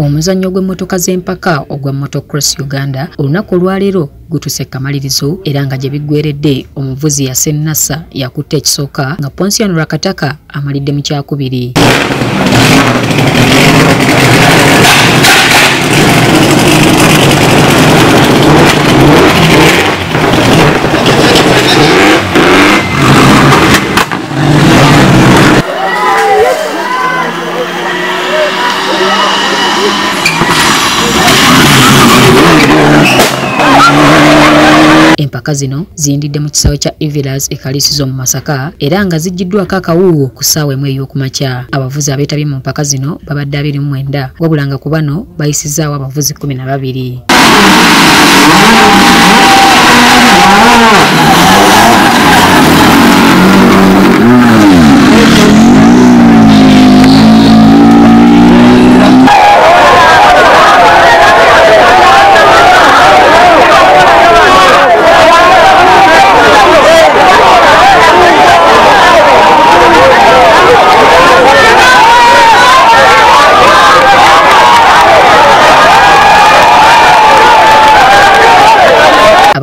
omuzannyo gw'emmotoka z'empaka ogwa motocross uganda olunaku olwaleero gutuse kamalirizo era nga gye biggweredde omuvuzi yasennassa yakutta ekisooka nga ponsian lwakataka amalidde mu kyakubiri empaka zino ziyindidde mu kisaawe kya evilas ekaliisizo mu masaka era nga zijjiddwako akawuuwo ku ssaawa emu ey'okumakya. Abavuzi abeetabye mu mpaka zino babadde abiri mu mwenda wabula nga ku bano bayisizaawo abavuzi kumi na babiri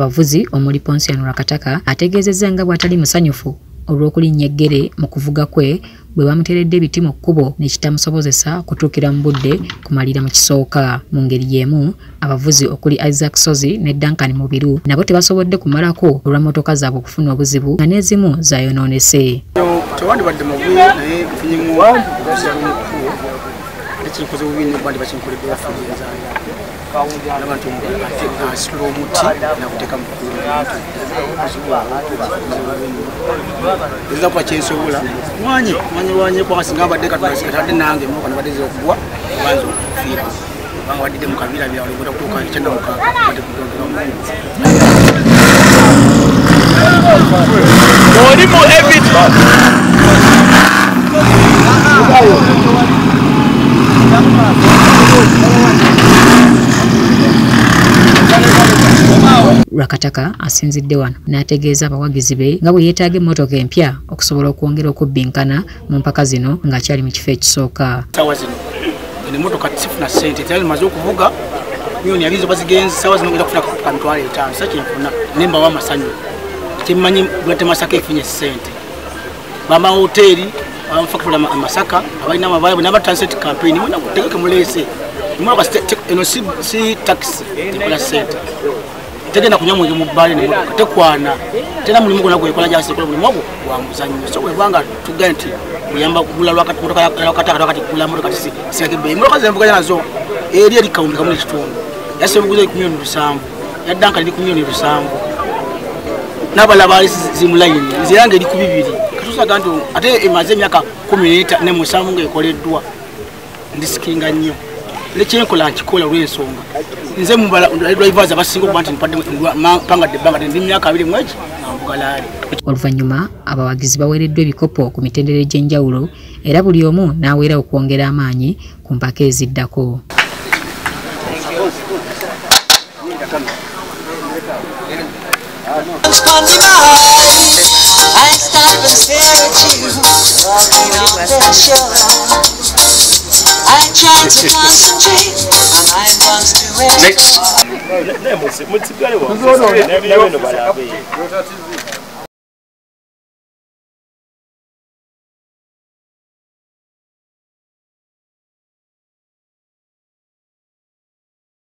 abavuzi omuli ponsian lwakataka ategeezezza nga bw'atali musanyufu olw'okulinnya eggere mu kuvuga kwe bwe bamuteeredde ebiti mu kkubo nekitamusobozesa kutuukira mu budde kumalira mu kisooka. Mu ngeri y'emu abavuzi okuli isaac sozi ne duncan mubiru nabo tebasobodde kumalako olwa motoka zaabwe okufuna obuzibu nga n'ezimu zayonoonese tewandibadde mubi naye nfunyimu okusiba mu kkubo ekinkoze bubi nebandi bakinkoledde bafulirizanga alaba nti asitula omuti nakuteeka mueza kuba kyensobola mwanye wanye kwanga singa badde katadde nange moka nabadde zira okugwa obanza okufiira. Kubanga baddidde mu kabira byawle bweta kutuuka ekyenda mukaaga badde kudonderamu olimu ebiti lwakataka asinzidde wano n'ategeeza abawagizi be nga bwe yeetaaga emmotoka empya okusobola okwongera okubbinkana mu mpaka zino ng'akyali mu kifo ekisooka. Sawa zino. Eno emotoka sifuna sente tera zimaze okuvuga. Milioni abiri zoba zigenzi sawa zino genda kufuna ka mitwalo etaano sa kyenfuna. Nembawo amasanyu. Kyemmanyi bwate masaka efunye sente bamahoteeri abamufakitula amasaka abalina amabaibwe n'abatransit campaign mwena kutegeke muleese. Emotoka eno si taxi ekola sente tegenda kunywa mwenge mu bbaali nemotoka tekwana. Tera mulimu gona gwekola gyasikola mulimu ogwo gwa muzanyo so bwebanga tugae nti oyamba kugula lwakatakati kugula motoka tisirake bei motoka zemvuganya nazo eri. Eri kawumbikamu nekitundu yasebuguza ku milioni lusanvu. Yaddanka liri ku milioni lusanvu. N'abala baali zimulayini nze yange eri ku bibiri. Katusaga nti ate emaze emyaka kumi ne musanvu ngaekoleddwa ndisikinga nnyo. Nekyenkola nkikola olwensonga nze mubadrivers abasinga okuba nti mpangadde ebbanga ndi myaka abiri mweki nambugalaali. Oluvannyuma abawagizi baweereddwa ebikopo ku mitendera egy'enjawulo era buli omu n'aweera okwongera amaanyi ku mpaka eziddako next